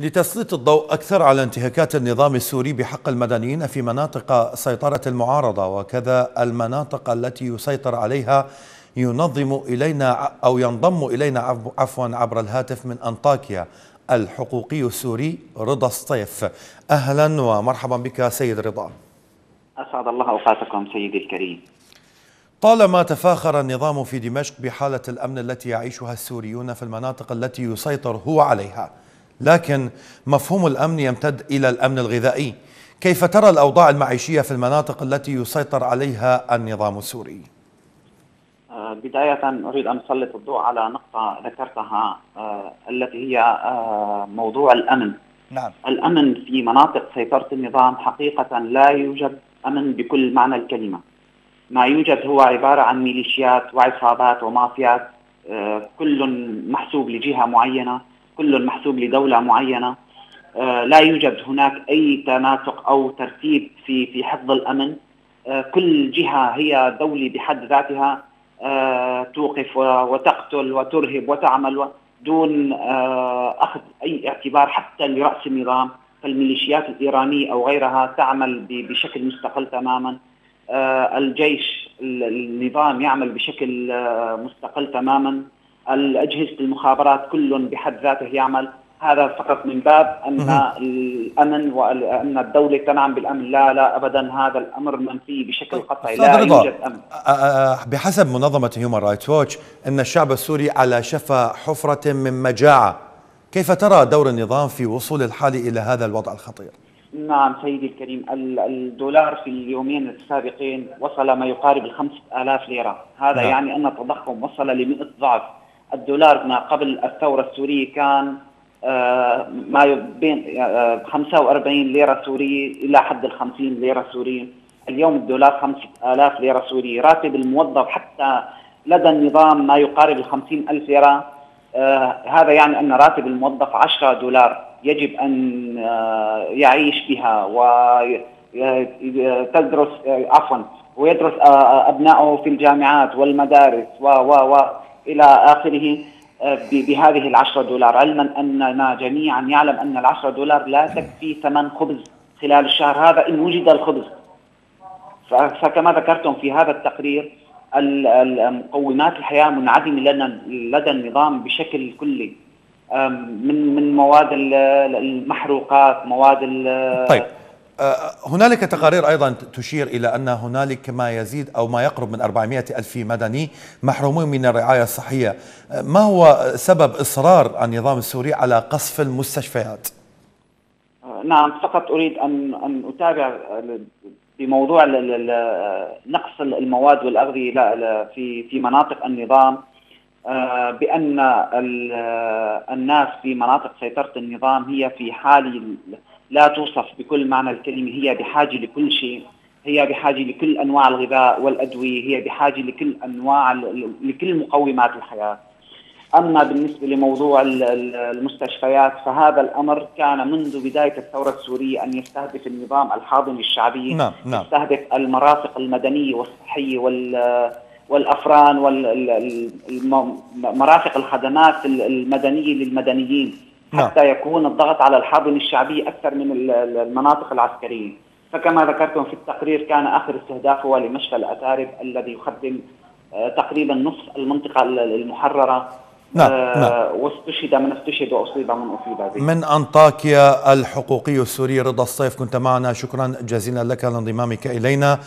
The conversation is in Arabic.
لتسليط الضوء أكثر على انتهاكات النظام السوري بحق المدنيين في مناطق سيطرة المعارضة وكذا المناطق التي يسيطر عليها ينظم إلينا أو ينضم إلينا عفوا عبر الهاتف من أنطاكيا الحقوقي السوري رضا الصيف. أهلا ومرحبا بك سيد رضا. أسعد الله أوقاتكم سيدي الكريم. طالما تفاخر النظام في دمشق بحالة الأمن التي يعيشها السوريون في المناطق التي يسيطر هو عليها لكن مفهوم الأمن يمتد إلى الأمن الغذائي كيف ترى الأوضاع المعيشية في المناطق التي يسيطر عليها النظام السوري؟ آه، بداية أريد أن أسلط الضوء على نقطة ذكرتها آه، التي هي آه، موضوع الأمن نعم. الأمن في مناطق سيطرة النظام حقيقة لا يوجد أمن بكل معنى الكلمة ما يوجد هو عبارة عن ميليشيات وعصابات ومافيات كل محسوب لجهة معينة كل محسوب لدولة معينة. آه، لا يوجد هناك أي تناسق أو ترتيب في في حفظ الأمن. آه، كل جهة هي دولة بحد ذاتها آه، توقف وتقتل وترهب وتعمل دون أخذ أي اعتبار حتى لرأس النظام. فالميليشيات الإيرانية أو غيرها تعمل بشكل مستقل تماما. الجيش النظام يعمل بشكل مستقل تماما. الأجهزة المخابرات كل بحد ذاته يعمل. هذا فقط من باب أن الأمن وأن الدولة تنعم بالأمن. لا لا أبدا. هذا الأمر منفي بشكل طيب، قطعي. لا يوجد أمن. بحسب منظمة هيومن رايتس ووتش أن الشعب السوري على شفا حفرة من مجاعة. كيف ترى دور النظام في وصول الحال إلى هذا الوضع الخطير؟ نعم سيدي الكريم. الدولار في اليومين السابقين وصل ما يقارب الخمسة آلاف ليرة. هذا نعم. يعني أن التضخم وصل لمئة ضعف. الدولار ما قبل الثورة السورية كان آه، ما بين 45 آه، ليرة سورية إلى حد ال 50 ليرة سورية. اليوم الدولار 5000 ليرة سورية. راتب الموظف حتى لدى النظام ما يقارب ال 50 ألف ليرة آه هذا يعني أن راتب الموظف 10 دولار يجب أن يعيش بها وتدرس عفوا ويدرس أبنائه في الجامعات والمدارس و و و. إلى آخره آه، بهذه العشرة دولار علما أننا جميعا يعلم أن العشرة دولار لا تكفي ثمن خبز خلال الشهر هذا إن وجد الخبز. فكما ذكرتم في هذا التقرير مقومات الحياة منعدمة لنا لدى النظام بشكل كلي من من مواد المحروقات مواد طيب. هنالك تقارير أيضا تشير إلى أن هنالك ما يزيد أو ما يقرب من 400 ألف مدني محرومون من الرعاية الصحية آه، ما هو سبب إصرار النظام السوري على قصف المستشفيات؟ آه، نعم فقط أريد أن أن أتابع بموضوع نقص المواد والأغذية في في مناطق النظام بأن الناس في مناطق سيطرة النظام هي في حال لا توصف بكل معنى الكلمة هي بحاجة لكل شيء هي بحاجة لكل أنواع الغذاء والأدوية هي بحاجة لكل أنواع لكل مقومات الحياة أما بالنسبة لموضوع المستشفيات فهذا الأمر كان منذ بداية الثورة السورية أن يستهدف النظام الحاضن الشعبي نعم نعم. يستهدف المرافق المدنية والصحية وال والأفران والمرافق الخدمات المدنية للمدنيين. حتى يكون الضغط على الحاضن الشعبي أكثر من المناطق العسكرية. فكما ذكرتم في التقرير كان آخر استهداف هو لمشفى الاتارب الذي يخدم آه، تقريبا نصف المنطقة المحررة. نعم, آه نعم. واستشهد من استشهد وأصيب من أصيب به. من أنطاكيا الحقوقي السوري رضا الصيف كنت معنا. شكرا جزيلا لك لانضمامك إلينا.